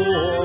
Oh.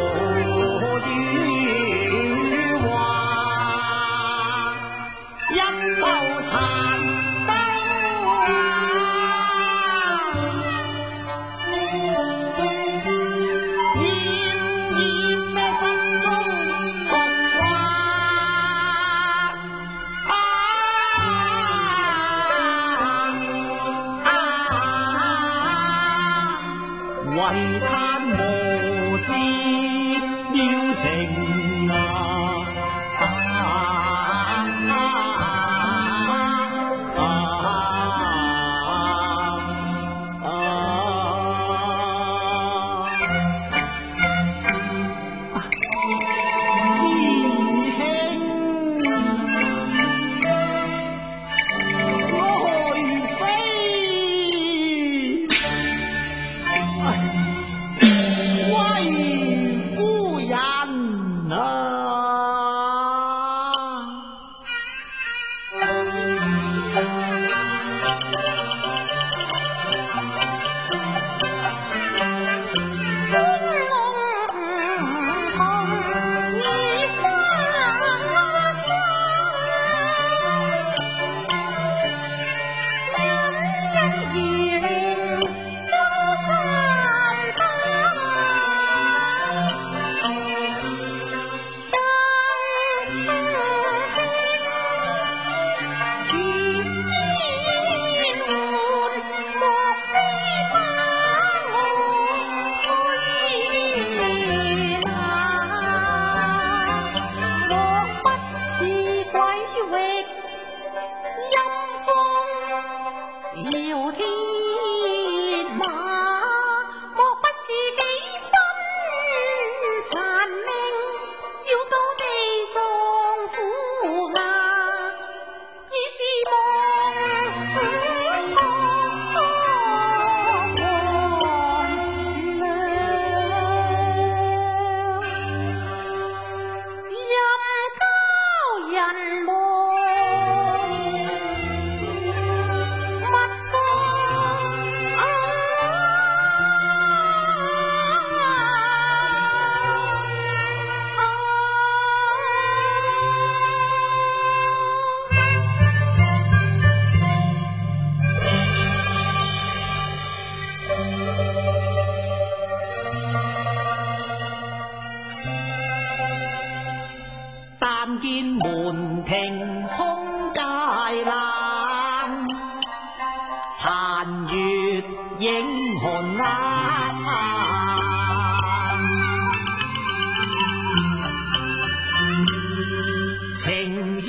情牵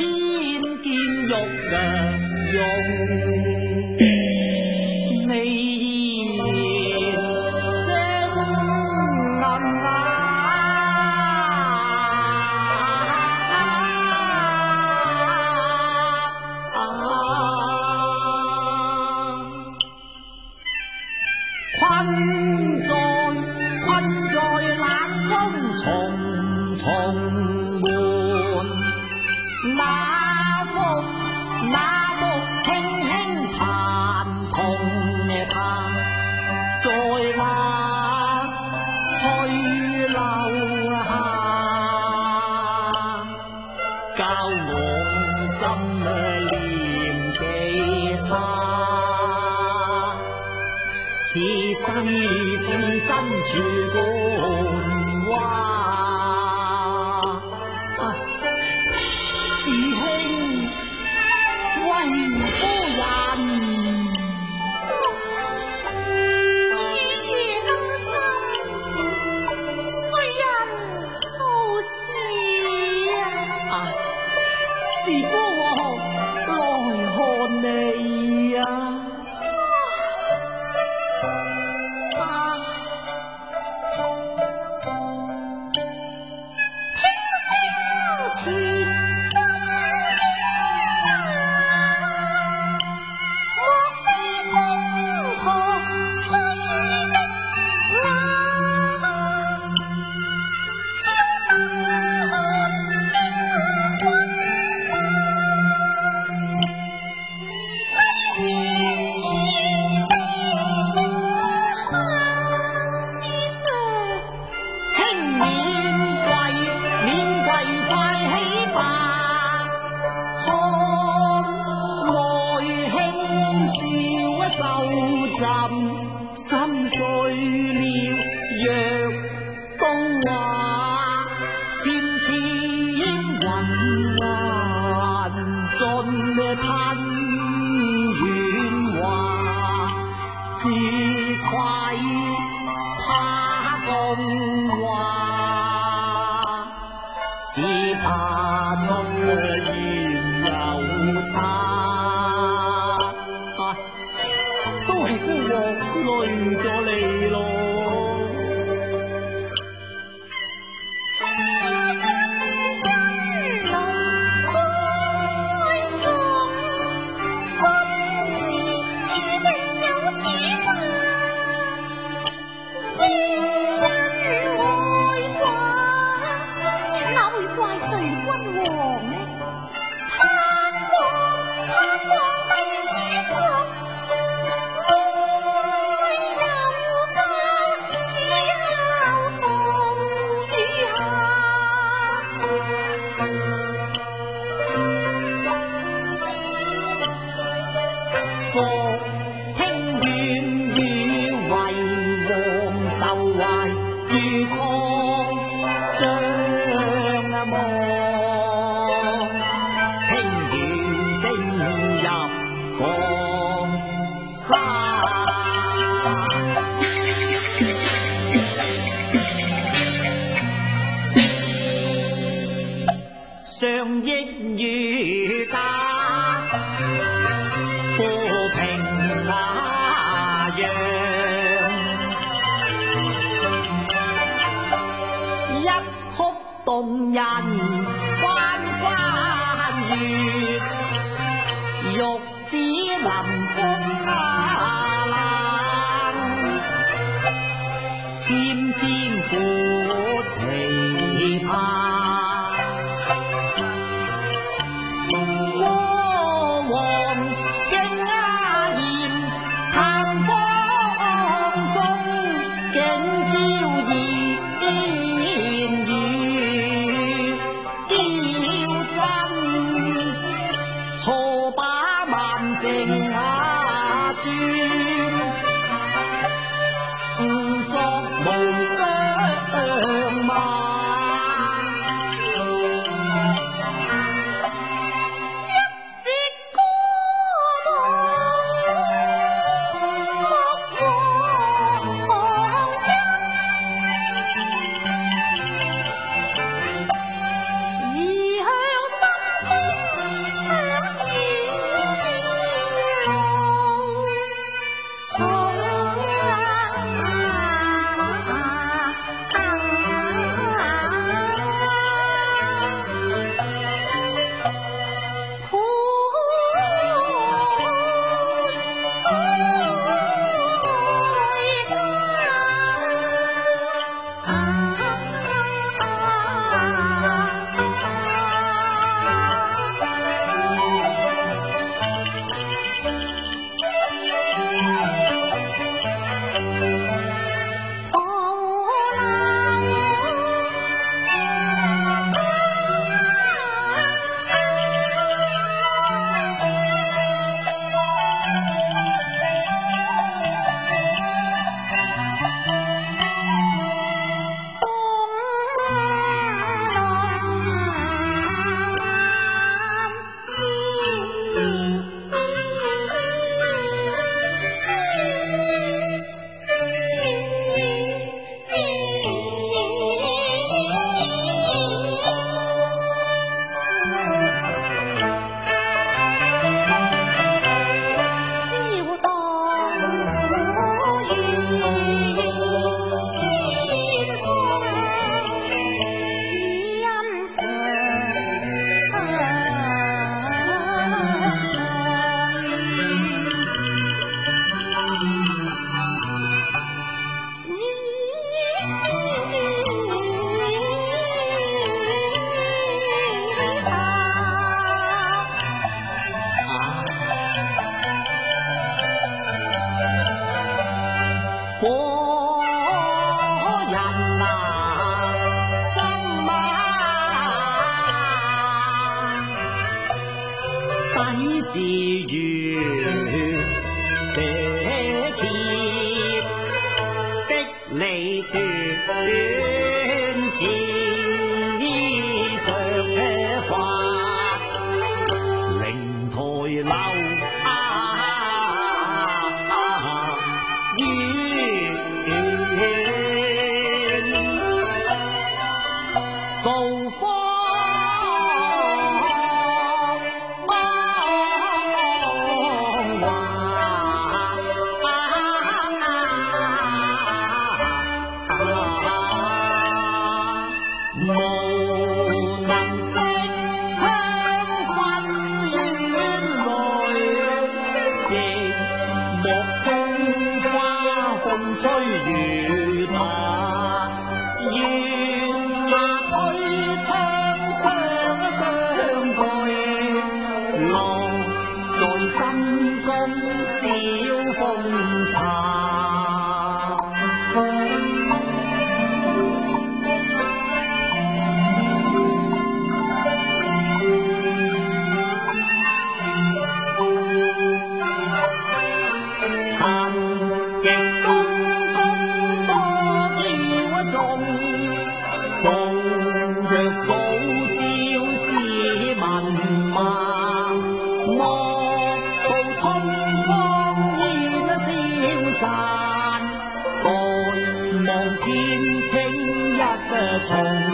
见玉良心内念记，他至心至心全告。人。是缘从。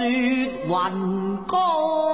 雪云高。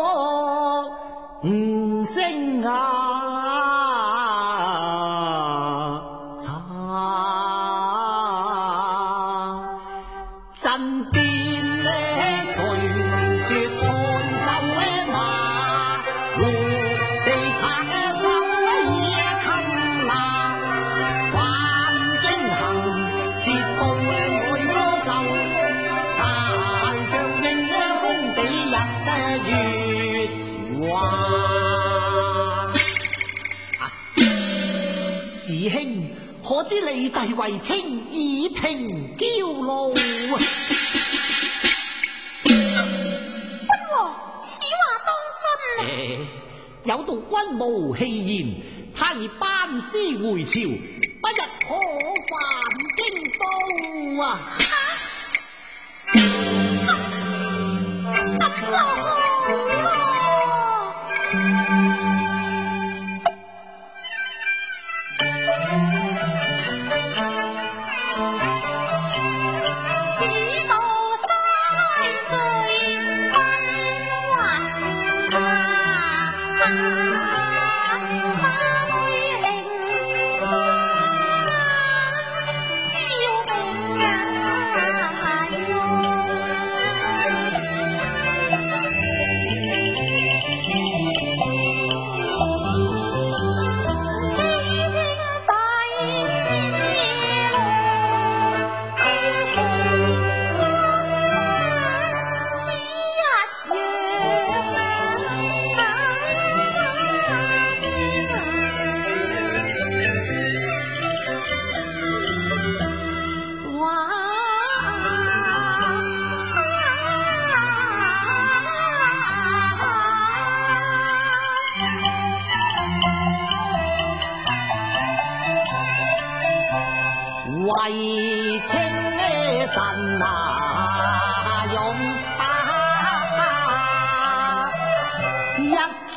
为清，以平骄怒。君王，此话当真？有道君无戏言，他已班师回朝，不日可犯京都啊！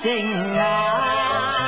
情啊。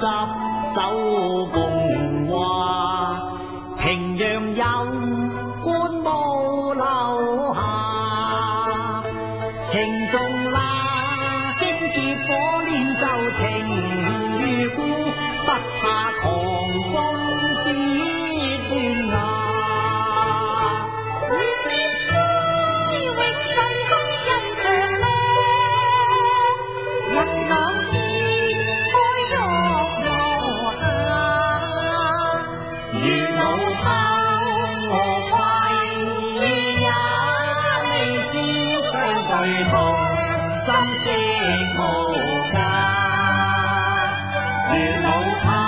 执手共心色無間，願老他。